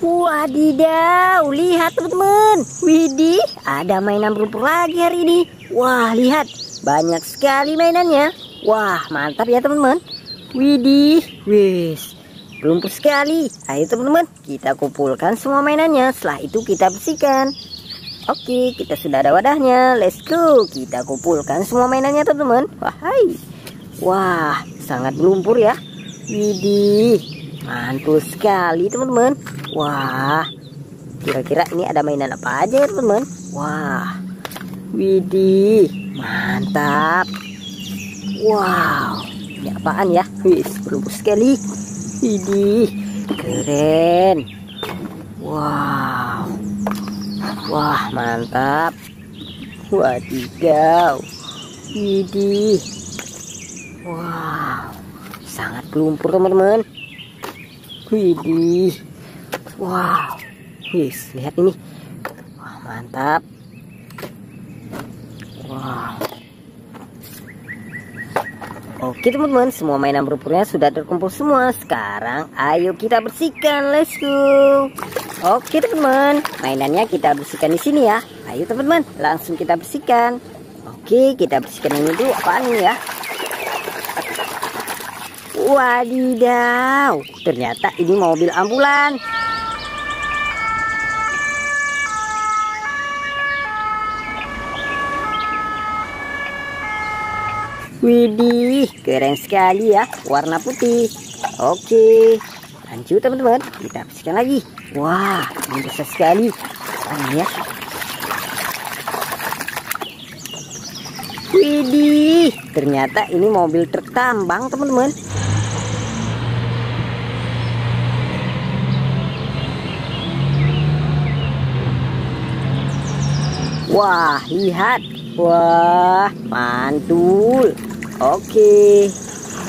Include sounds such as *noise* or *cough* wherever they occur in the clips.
Wadidaw, lihat teman-teman. Widih, ada mainan lumpur lagi hari ini. Wah, lihat. Banyak sekali mainannya. Wah, mantap ya teman-teman. Widih, wis. Lumpur sekali. Ayo teman-teman, kita kumpulkan semua mainannya. Setelah itu kita bersihkan. Oke, kita sudah ada wadahnya. Let's go. Kita kumpulkan semua mainannya teman-teman. Wah, hai. Wah, sangat lumpur ya. Widih, mantul sekali teman-teman. Wah, kira-kira ini ada mainan apa aja ya teman-teman? Wah, widih, mantap. Wow, ini apaan ya? Wis, berlumpur sekali. Widih, keren. Wow, wah mantap. Wadidaw, widih. Wow, sangat lumpur teman-teman. Widih. Wow, wis lihat ini, wah mantap. Wow. Oke teman-teman, semua mainan berlumpurnya sudah terkumpul semua. Sekarang ayo kita bersihkan, let's go. Oke teman-teman, mainannya kita bersihkan di sini ya. Ayo teman-teman, langsung kita bersihkan. Oke, kita bersihkan ini dulu. Apaan ini ya? Wadidaw, ternyata ini mobil ambulan. Widih, keren sekali ya, warna putih. Oke, lanjut teman-teman, kita bersihkan lagi. Wah, ini besar sekali. Ini ya. Widih, ternyata ini mobil truk tambang teman-teman. Wah, lihat. Wah, mantul. Oke.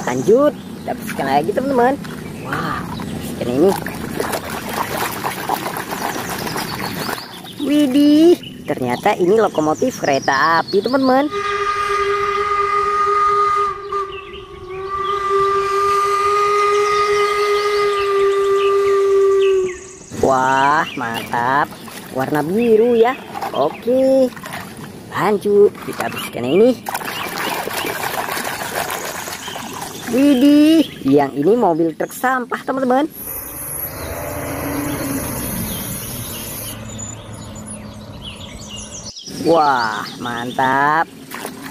Lanjut. Bersihkan lagi, teman-teman. Wah, bersihkan ini. Widih, ternyata ini lokomotif kereta api, teman-teman. Wah, mantap. Warna biru ya. Oke. Lanjut, kita bersihkan ini. Widih, yang ini mobil truk sampah, teman-teman. Wah, mantap.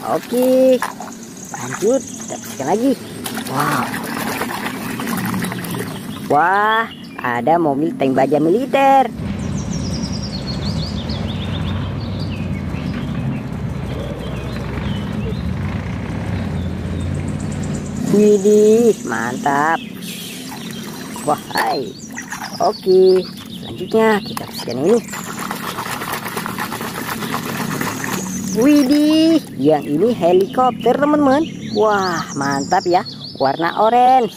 Oke. Lanjut, kita lagi. Wow. Wah, ada mobil tank baja militer. Widih, mantap. Wah, hai. Oke, selanjutnya kita bersihkan ini. Widih, yang ini helikopter teman-teman. Wah, mantap ya. Warna orange.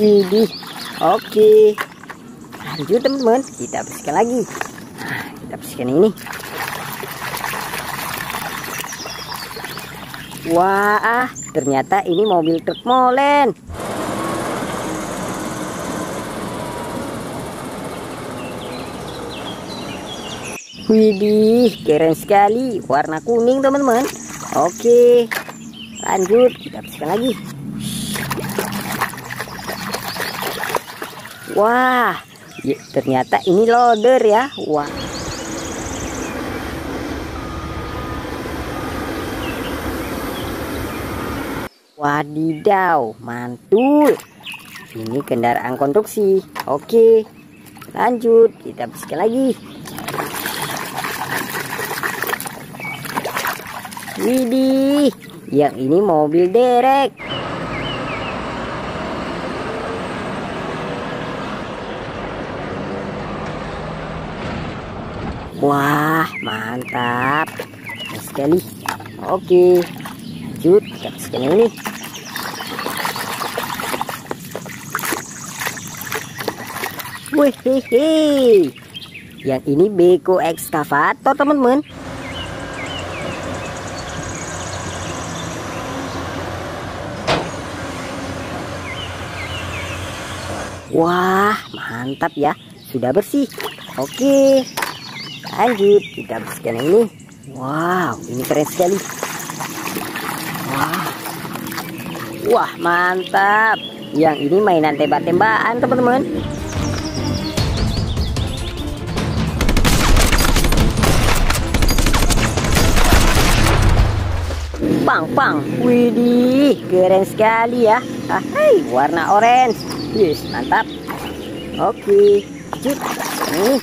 Widih, oke. Lanjut teman-teman, kita bersihkan lagi. Kita bersihkan ini. Wah, ternyata ini mobil truk molen. Widih, keren sekali. Warna kuning, teman-teman. Oke. Lanjut, kita bersihkan lagi. Wah, ya, ternyata ini loader ya. Wah. Wadidaw, mantul. Ini kendaraan konstruksi. Oke. Lanjut, kita bersihkan lagi. Widih, yang ini mobil derek. Wah, mantap. Sekali. Oke. Lanjut, kita bersihkan ini. Wehehe. Yang ini beko ekskavator teman-teman. Wah, mantap ya. Sudah bersih. Oke. Lanjut, kita bersihkan ini. Wow, ini keren sekali. Wah. Wah, mantap. Yang ini mainan tembak-tembakan, teman-teman. Pang pang. Widih, keren sekali ya. Ah, hai, warna orange. Yes, mantap. Oke. Nih.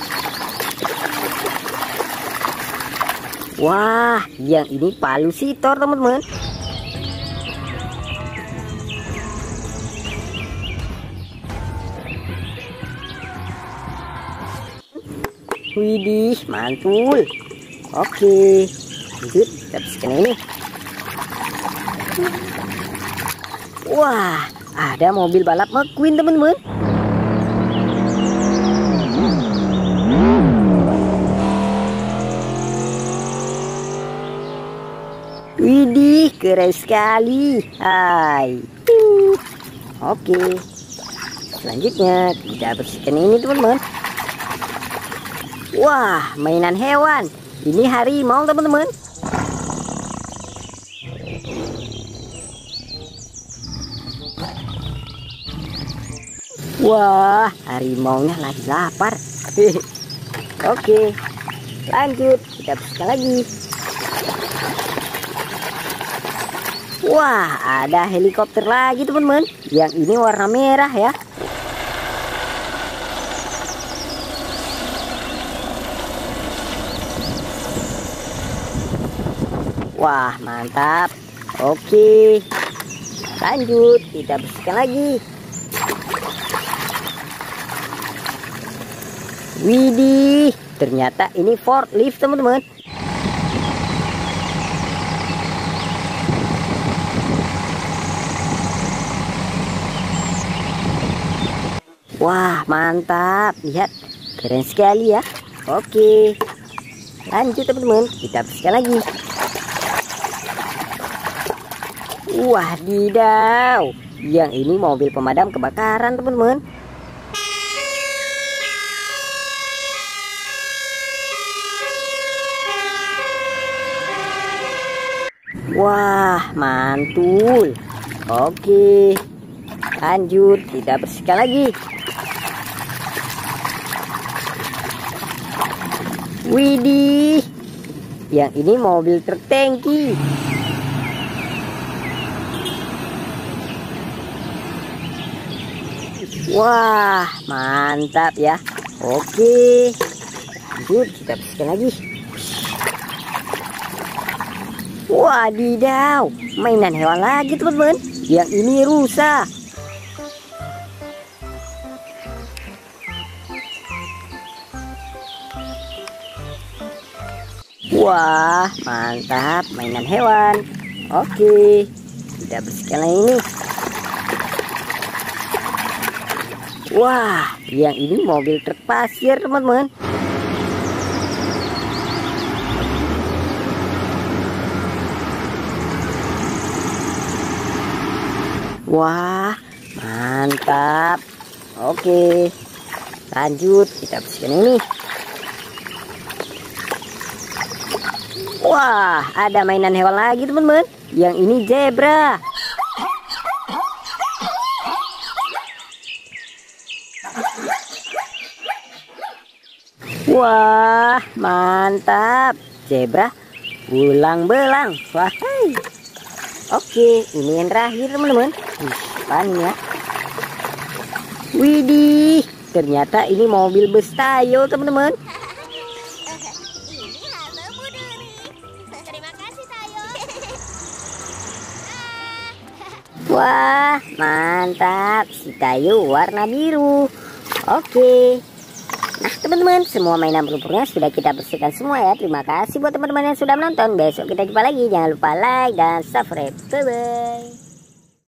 Wah, yang ini palu sitor, teman-teman. Widih, mantul. Oke, lanjut. Kita ini. Wah, ada mobil balap McQueen teman-teman. Widih, keren sekali. Hai. Oke. Selanjutnya kita bersihkan ini teman-teman. Wah, mainan hewan. Ini harimau teman-teman. Wah, harimaunya lagi lapar. *laughs* Oke, lanjut. Kita bersihkan lagi. Wah, ada helikopter lagi teman-teman. Yang ini warna merah ya. Wah, mantap. Oke. Lanjut, kita bersihkan lagi. Widih, ternyata ini forklift teman-teman. Wah, mantap. Lihat, keren sekali ya. Oke. Lanjut teman-teman, kita bersihkan lagi. Wah, didaw. Yang ini mobil pemadam kebakaran, teman-teman. Wah, mantul. Oke. Lanjut, kita bersihkan lagi. Widih. Yang ini mobil truk tangki. Wah, mantap ya. Oke. Lanjut, kita bersihkan lagi. Wadidaw, mainan hewan lagi teman-teman. Yang ini rusa. Wah, mantap mainan hewan. Oke, kita bersihkan ini. Wah, yang ini mobil truk pasir teman-teman. Wah, mantap. Oke. Lanjut, kita bersihkan ini. Wah, ada mainan hewan lagi, teman-teman. Yang ini zebra. Wah, mantap. Zebra ulang belang. Wah, hai. Oke, ini yang terakhir teman-teman. Pan ya. Widih, ternyata ini mobil bus tayo teman-teman. Tayo. Wah, mantap. Si tayo warna biru. Oke. Teman-teman, semua mainan lumpurnya sudah kita bersihkan semua ya. Terima kasih buat teman-teman yang sudah menonton. Besok kita jumpa lagi. Jangan lupa like dan subscribe. Bye-bye.